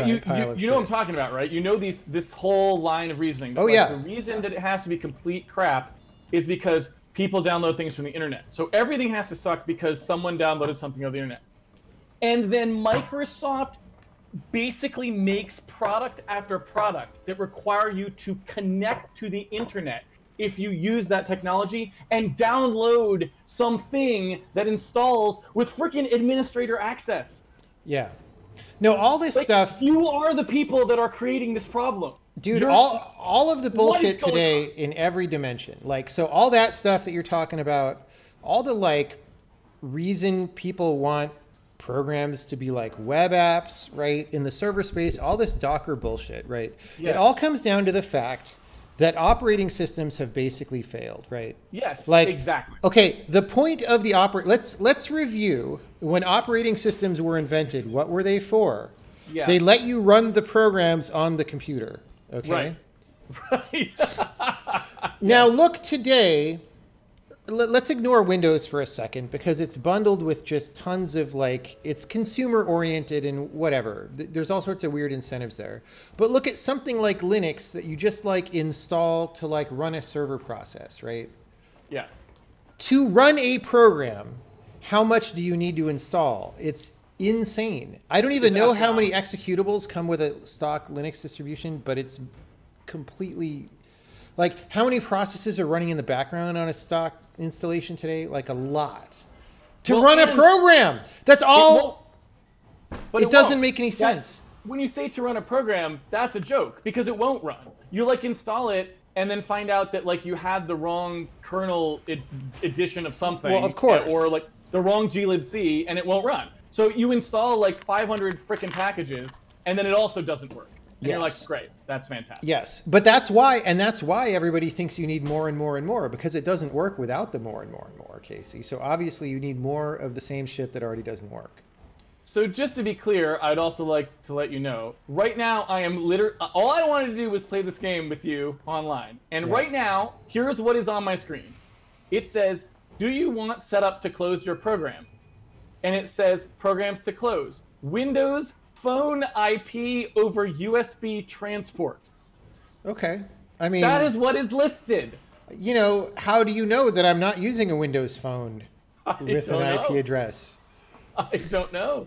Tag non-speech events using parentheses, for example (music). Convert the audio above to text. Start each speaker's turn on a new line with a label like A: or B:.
A: But you, you, you know what I'm talking about, right? You know these this whole line of reasoning.
B: Oh,
A: like,
B: yeah.
A: The reason that it has to be complete crap is because people download things from the internet. So everything has to suck because someone downloaded something on the internet. And then Microsoft basically makes product after product that require you to connect to the internet if you use that technology and download something that installs with freaking administrator access.
B: Yeah. No, all this
A: Like,
B: stuff,
A: You are the people that are creating this problem.
B: dude.
A: You're-
B: All all of the bullshit today in every dimension. Like, so all that stuff that you're talking about, all the like reason people want programs to be like web apps, right? In the server space, all this Docker bullshit, right? It all comes down to the fact that operating systems have basically failed, right?
A: Yes,
B: Like
A: exactly.
B: Okay, the point of the oper let's let's review when operating systems were invented. What were they for?
A: Yeah.
B: They let you run the programs on the computer. Okay.
A: Right. (laughs) Right.
B: Now look today. Let- Let's ignore Windows for a second because it's bundled with just tons of like it's consumer oriented and whatever. There's all sorts of weird incentives there. But look at something like Linux that you just like install to like run a server process, right?
A: Yeah.
B: to run a program, how much do you need to install? It's insane. I don't even know how many executables come with a stock Linux distribution, but it's completely like how many processes are running in the background on a stock installation today? Like a lot. To
A: Well,
B: run a program. That's all.
A: But
B: It doesn't
A: won't.
B: make any
A: That-
B: sense.
A: when you say to run a program, that's a joke because it won't run. You like install it and then find out that like you had the wrong kernel ed- edition of something.
B: Well, of course.
A: Or like the wrong glibc and it won't run. So you install like 500 freaking packages and then it also doesn't work. And you're like, great, that's fantastic.
B: Yes, but that's why, and that's why everybody thinks you need more and more and more because it doesn't work without the more and more and more, Casey. So obviously you need more of the same shit that already doesn't work.
A: So just to be clear, I'd also like to let you know, right now I am liter all I wanted to do was play this game with you online. And
B: Yeah.
A: right now, here's what is on my screen. It says, "Do you want setup to close your program?" And it says programs to close. Windows phone IP over USB transport.
B: Okay. I mean,
A: That is what is listed.
B: you know, how do you know that I'm not using a Windows phone (laughs)
A: I
B: with an IP
A: know.
B: address? (laughs)
A: I don't know.